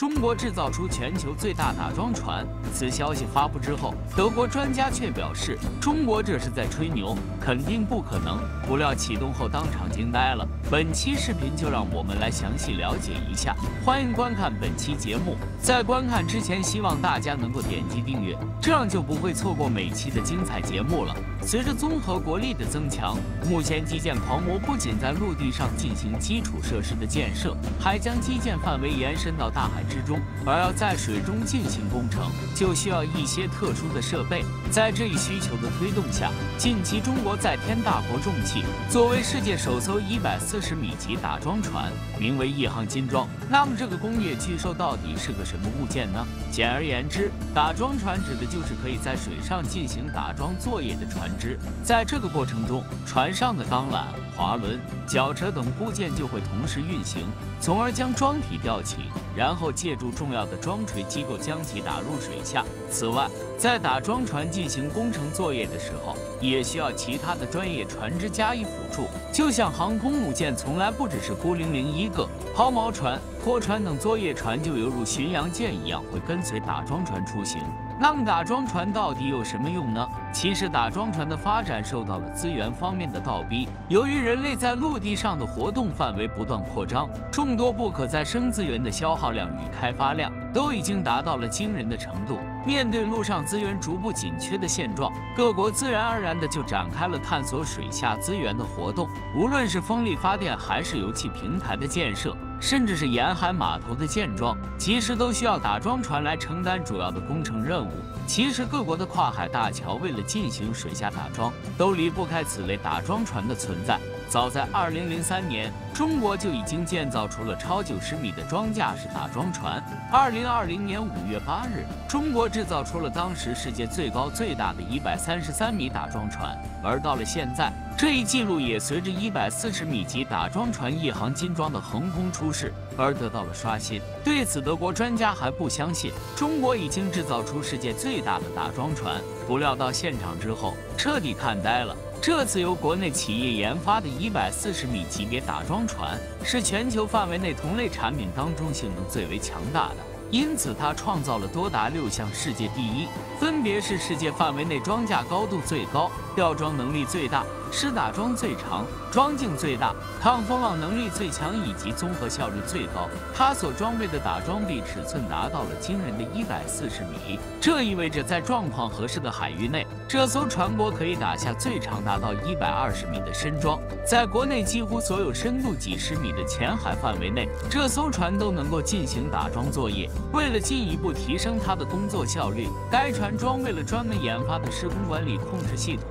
中国制造出全球最大打桩船。此消息发布之后，德国专家却表示，中国这是在吹牛，肯定不可能。不料启动后当场惊呆了。本期视频就让我们来详细了解一下。欢迎观看本期节目。在观看之前，希望大家能够点击订阅，这样就不会错过每期的精彩节目了。随着综合国力的增强，目前基建狂魔不仅在陆地上进行基础设施的建设，还将基建范围延伸到大海。之中，而要在水中进行工程，就需要一些特殊的设备。在这一需求的推动下，近期中国在天大国重器，作为世界首艘一百四十米级打桩船，名为一航金桩。那么这个工业巨兽到底是个什么物件呢？简而言之，打桩船指的就是可以在水上进行打桩作业的船只。在这个过程中，船上的钢缆、滑轮、绞车等部件就会同时运行，从而将桩体吊起。然后借助重要的桩锤机构将其打入水下。此外，在打桩船进行工程作业的时候，也需要其他的专业船只加以辅助。就像航空母舰，从来不只是孤零零一个，抛锚船、拖船等作业船就犹如巡洋舰一样，会跟随打桩船出行。那么打桩船到底有什么用呢？其实打桩船的发展受到了资源方面的倒逼。由于人类在陆地上的活动范围不断扩张，众多不可再生资源的消耗量与开发量都已经达到了惊人的程度。面对陆上资源逐步紧缺的现状，各国自然而然的就展开了探索水下资源的活动。无论是风力发电，还是油气平台的建设。甚至是沿海码头的建桩，其实都需要打桩船来承担主要的工程任务。其实各国的跨海大桥为了进行水下打桩，都离不开此类打桩船的存在。早在2003年，中国就已经建造出了超九十米的装架式打桩船。2020年5月8日，中国制造出了当时世界最高最大的一百三十三米打桩船。而到了现在，这一记录也随着一百四十米级打桩船一航金桩的横空出世而得到了刷新。对此，德国专家还不相信中国已经制造出世界最大的打桩船。不料到现场之后，彻底看呆了。这次由国内企业研发的140米级别打桩船，是全球范围内同类产品当中性能最为强大的，因此它创造了多达六项世界第一，分别是世界范围内装架高度最高、吊装能力最大。施打桩最长，桩径最大，抗风浪能力最强，以及综合效率最高。它所装备的打桩臂尺寸达到了惊人的一百四十米，这意味着在状况合适的海域内，这艘船舶可以打下最长达到一百二十米的深桩。在国内几乎所有深度几十米的浅海范围内，这艘船都能够进行打桩作业。为了进一步提升它的工作效率，该船装备了专门研发的施工管理控制系统。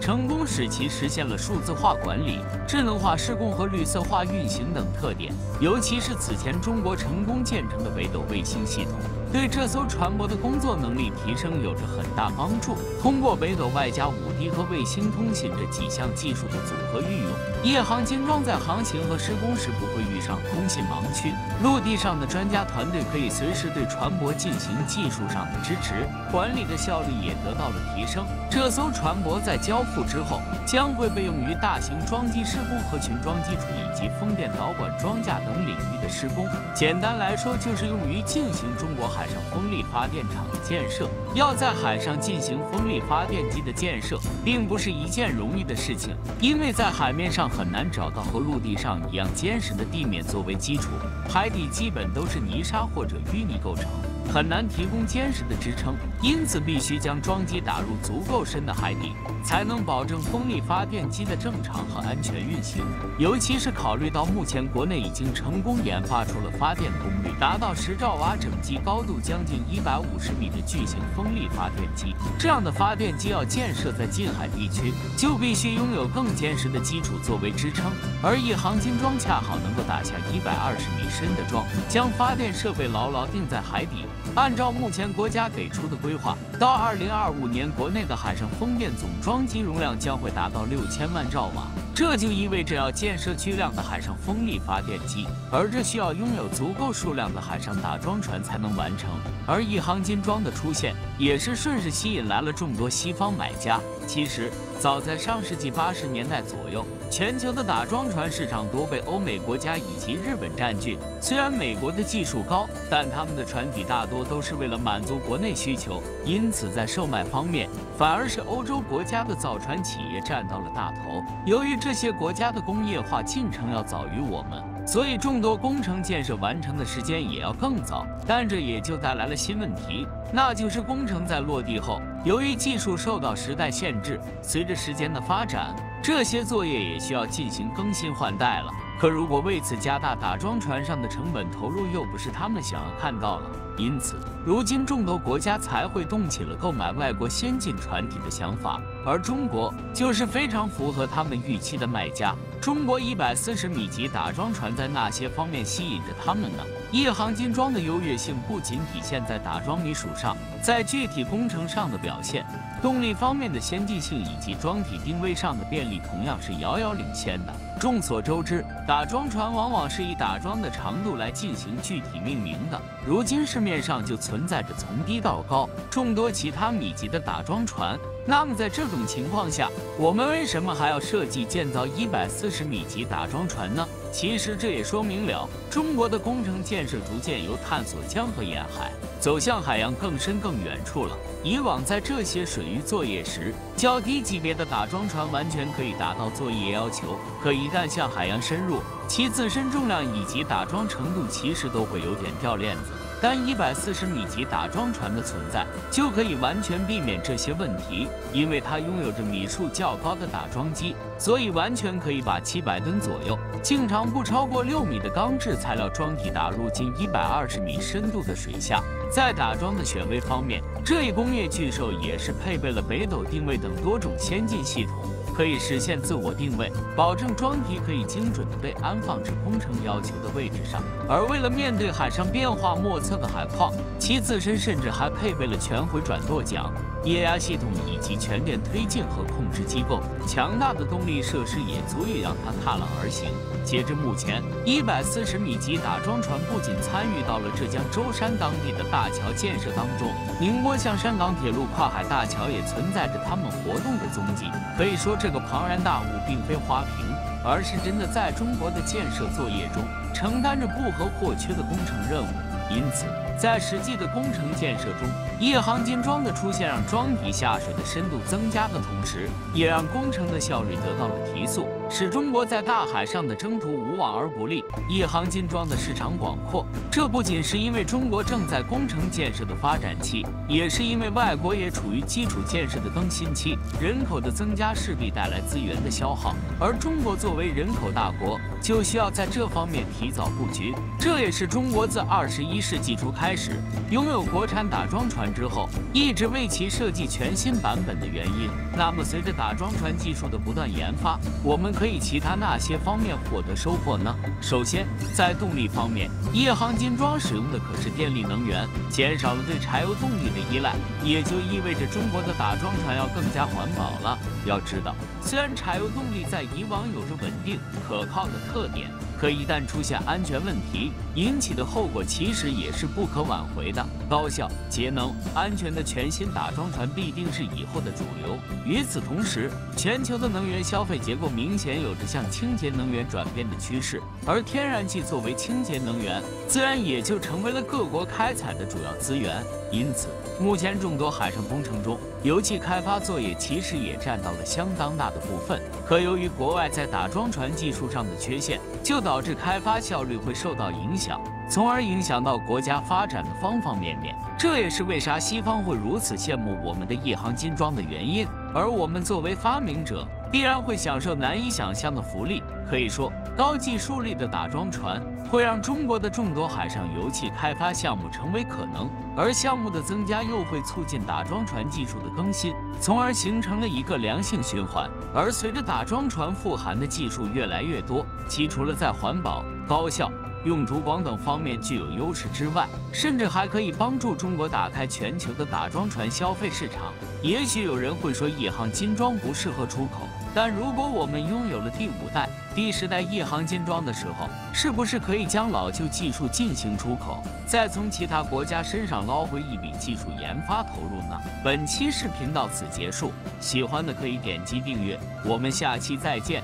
成功使其实现了数字化管理、智能化施工和绿色化运行等特点，尤其是此前中国成功建成的北斗卫星系统。对这艘船舶的工作能力提升有着很大帮助。通过北斗外加五 D 和卫星通信这几项技术的组合运用，夜航精装在航行和施工时不会遇上通信盲区。陆地上的专家团队可以随时对船舶进行技术上的支持，管理的效率也得到了提升。这艘船舶在交付之后，将会被用于大型桩机施工和群装基础以及风电导管装架等领域的施工。简单来说，就是用于进行中国。海上风力发电厂的建设，要在海上进行风力发电机的建设，并不是一件容易的事情，因为在海面上很难找到和陆地上一样坚实的地面作为基础，海底基本都是泥沙或者淤泥构成。很难提供坚实的支撑，因此必须将桩机打入足够深的海底，才能保证风力发电机的正常和安全运行。尤其是考虑到目前国内已经成功研发出了发电功率达到十兆瓦整机、高度将近一百五十米的巨型风力发电机，这样的发电机要建设在近海地区，就必须拥有更坚实的基础作为支撑。而一航金桩恰好能够打下一百二十米深的桩，将发电设备牢牢定在海底。按照目前国家给出的规划，到二零二五年，国内的海上风电总装机容量将会达到六千万兆瓦。这就意味着要建设巨量的海上风力发电机，而这需要拥有足够数量的海上打桩船才能完成。而一航金装的出现，也是顺势吸引来了众多西方买家。其实，早在上世纪八十年代左右，全球的打桩船市场多被欧美国家以及日本占据。虽然美国的技术高，但他们的船体大多都是为了满足国内需求，因此在售卖方面，反而是欧洲国家的造船企业占到了大头。由于这些国家的工业化进程要早于我们。所以，众多工程建设完成的时间也要更早，但这也就带来了新问题，那就是工程在落地后，由于技术受到时代限制，随着时间的发展，这些作业也需要进行更新换代了。可如果为此加大打桩船上的成本投入，又不是他们想要看到了。因此，如今众多国家才会动起了购买外国先进船体的想法，而中国就是非常符合他们预期的卖家。中国一百四十米级打桩船在哪些方面吸引着他们呢？一航金装的优越性不仅体现在打桩米数上，在具体工程上的表现、动力方面的先进性以及装体定位上的便利，同样是遥遥领先的。众所周知，打桩船往往是以打桩的长度来进行具体命名的。如今市面上就存在着从低到高众多其他米级的打桩船。那么在这种情况下，我们为什么还要设计建造一百四十米级打桩船呢？其实这也说明了中国的工程建设逐渐由探索江河沿海，走向海洋更深更远处了。以往在这些水域作业时，较低级别的打桩船完全可以达到作业要求，可一旦向海洋深入，其自身重量以及打桩程度其实都会有点掉链子。但一百四十米级打桩船的存在，就可以完全避免这些问题，因为它拥有着米数较高的打桩机，所以完全可以把七百吨左右、径长不超过六米的钢制材料桩体打入近一百二十米深度的水下。在打桩的选位方面，这一工业巨兽也是配备了北斗定位等多种先进系统。可以实现自我定位，保证桩体可以精准地被安放至工程要求的位置上。而为了面对海上变化莫测的海况，其自身甚至还配备了全回转舵桨、液压系统以及全电推进和控制机构。强大的动力设施也足以让它踏浪而行。截至目前，一百四十米级打桩船不仅参与到了浙江舟山当地的大桥建设当中，宁波象山港铁路跨海大桥也存在着他们活动的踪迹。可以说，这个庞然大物并非花瓶，而是真的在中国的建设作业中承担着不可或缺的工程任务。因此，在实际的工程建设中，夜航金桩的出现让桩体下水的深度增加的同时，也让工程的效率得到了提速。使中国在大海上的征途无往而不利。一航金装的市场广阔，这不仅是因为中国正在工程建设的发展期，也是因为外国也处于基础建设的更新期。人口的增加势必带来资源的消耗，而中国作为人口大国，就需要在这方面提早布局。这也是中国自二十一世纪初开始拥有国产打桩船之后，一直为其设计全新版本的原因。那么，随着打桩船技术的不断研发，我们。可以其他哪些方面获得收获呢？首先，在动力方面，夜航金装使用的可是电力能源，减少了对柴油动力的依赖，也就意味着中国的打桩船要更加环保了。要知道，虽然柴油动力在以往有着稳定可靠的特点。可一旦出现安全问题，引起的后果其实也是不可挽回的。高效、节能、安全的全新打桩船必定是以后的主流。与此同时，全球的能源消费结构明显有着向清洁能源转变的趋势，而天然气作为清洁能源，自然也就成为了各国开采的主要资源。因此，目前众多海上工程中，油气开发作业其实也占到了相当大的部分。可由于国外在打桩船技术上的缺陷，就导致开发效率会受到影响，从而影响到国家发展的方方面面。这也是为啥西方会如此羡慕我们的一行金装的原因。而我们作为发明者，必然会享受难以想象的福利。可以说，高技术力的打桩船。会让中国的众多海上油气开发项目成为可能，而项目的增加又会促进打桩船技术的更新，从而形成了一个良性循环。而随着打桩船富含的技术越来越多，其除了在环保、高效、用途广等方面具有优势之外，甚至还可以帮助中国打开全球的打桩船消费市场。也许有人会说，一航金装不适合出口。但如果我们拥有了第五代、第十代一航金装的时候，是不是可以将老旧技术进行出口，再从其他国家身上捞回一笔技术研发投入呢？本期视频到此结束，喜欢的可以点击订阅，我们下期再见。